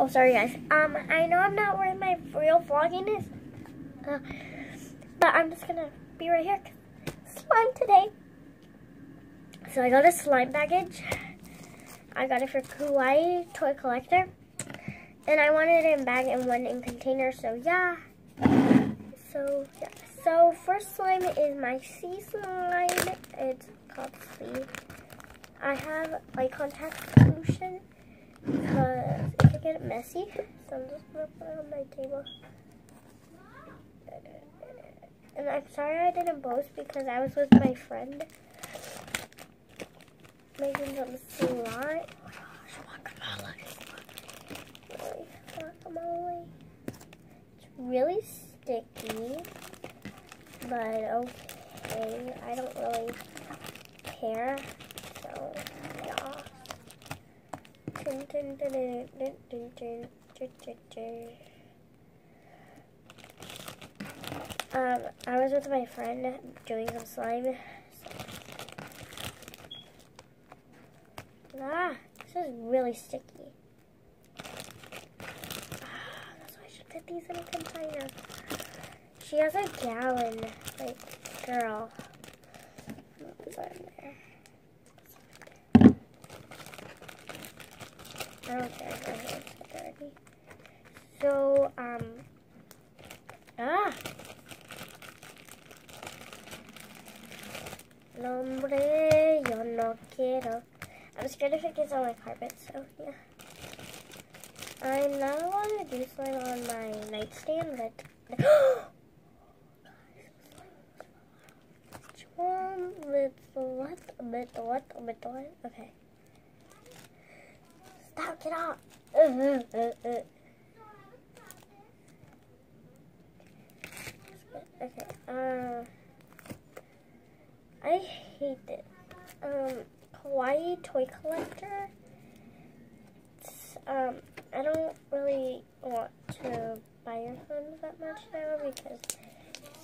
Oh, sorry guys. Um, I know I'm not where my real vlogging is, uh, but I'm just gonna be right here. Slime today. So I got a slime package. I got it for Kawaii Toy Collector. And I wanted it in bag and one in container, so yeah. So, yeah. So, first slime is my sea slime. It's called Sea. I have like contact solution because it get messy. So I'm just gonna put it on my table. And I'm sorry I didn't boast because I was with my friend making some slime. Oh my gosh. Guacamole. It's really sticky, but okay. I don't really care. Um, I was with my friend doing some slime. Ah, this is really sticky. Ah, that's why I should put these in a container. She has a gallon, like, girl. Put that in there. I. My hands are dirty. So, um, ah. Nombre, yo no quiero. I'm scared if it gets on my carpet, so yeah. I'm not allowed to do slime on my nightstand, but one with what? With what? With what? Okay. Uh, uh. Okay, uh, I hate it. Um, Hawaii Toy Collector. It's, um, I don't really want to buy earphones that much now because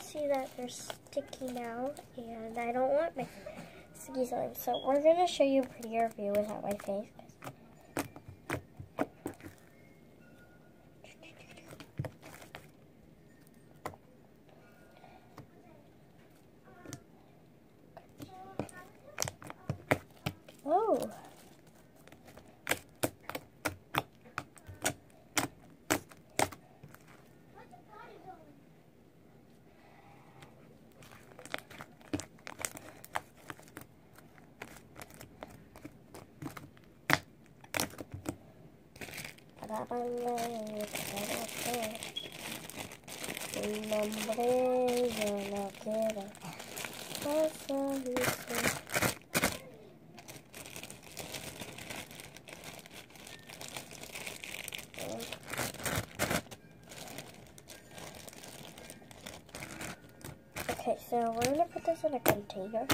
see that they're sticky now and I don't want my sticky slime. So we're going to show you a prettier view without my face. Oh. Okay, so we're gonna put this in a container.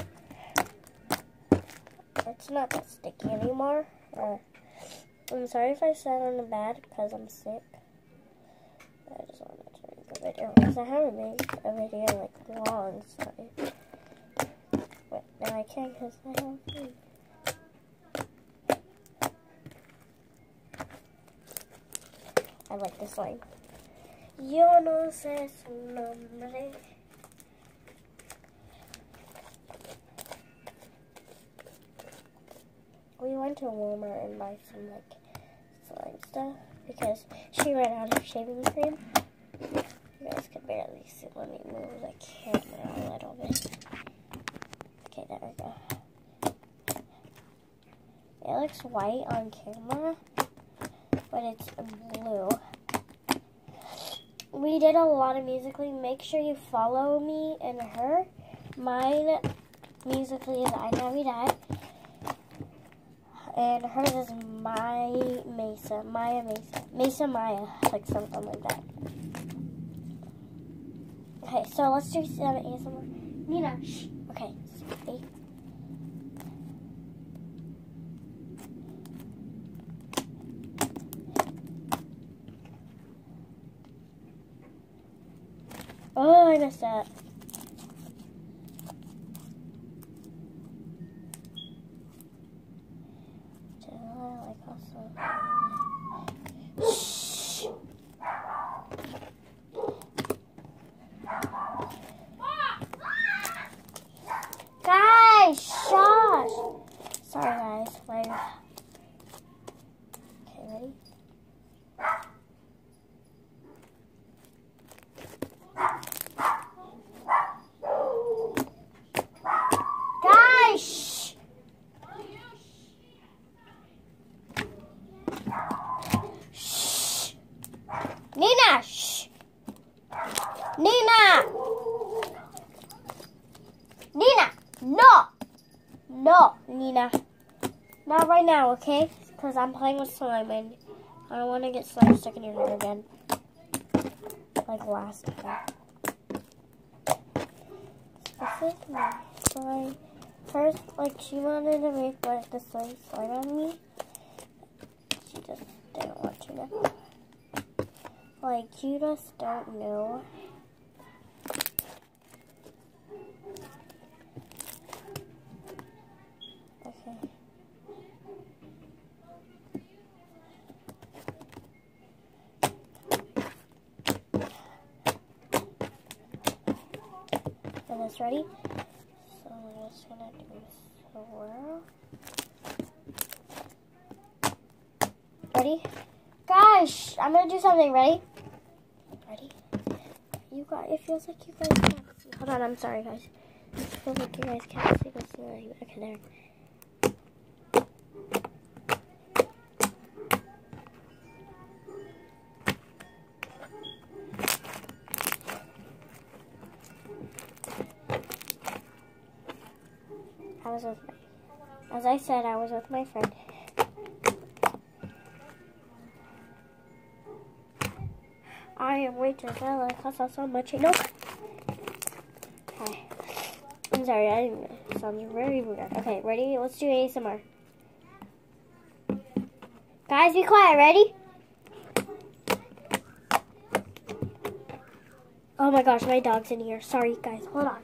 It's not that sticky anymore. Uh, I'm sorry if I said on the bed because I'm sick. I just wanted to make a video because I haven't made a video like long. Sorry, but now I can because I have food. I like this line. Yo no sé su nombre. We went to Walmart and buy some like slime stuff because she ran out of shaving cream. You guys can barely see. Let me move the camera a little bit. Okay, there we go. It looks white on camera, but it's blue. We did a lot of Musically. Make sure you follow me and her. Mine, Musically, is I Navidad and hers is My Mesa, Maya Mesa, Mesa Maya, like something like that. Okay, so let's do some ASMR. Nina, shh. Okay. Oh, I messed up. Right now, okay? Because I'm playing with slime and I don't want to get slime stuck in your hair again. Like last time. This is my slime. First, like, she wanted to make like the slime slime on me. She just didn't want to know. Like, you just don't know. Okay. It's ready. So I'm just gonna do swirl. Ready? Gosh, I'm gonna do something. Ready? Ready? You got. It feels like you guys can't see. Hold on. I'm sorry, guys. It feels like you guys can't see this. Okay, there. I was with my, as I said, I was with my friend. I am way waitress. I like hustle so much. No. Hi. I'm sorry. I didn't. Sounds very weird. Okay, ready? Let's do ASMR. Guys, be quiet. Ready? Oh my gosh, my dog's in here. Sorry, guys. Hold on.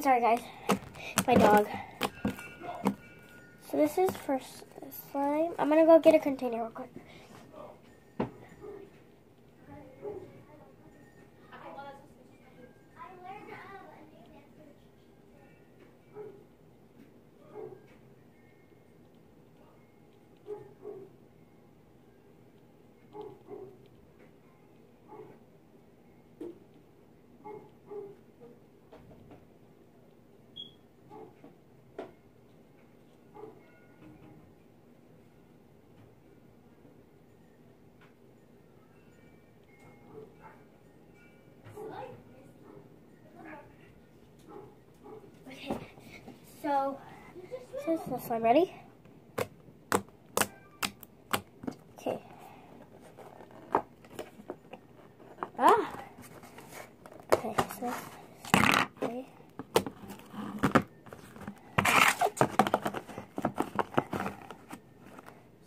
Sorry, guys. My dog. So this is for slime. I'm gonna go get a container real quick. Okay, so this slime. Ready? Okay. Ah. Okay, so okay.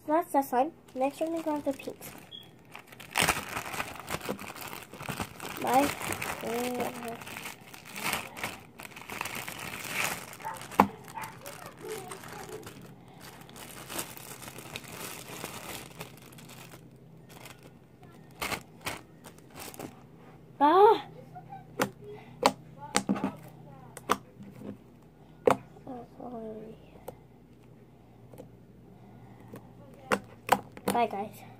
So that's that slime. Next we're gonna go with the pinks. My Bye, guys.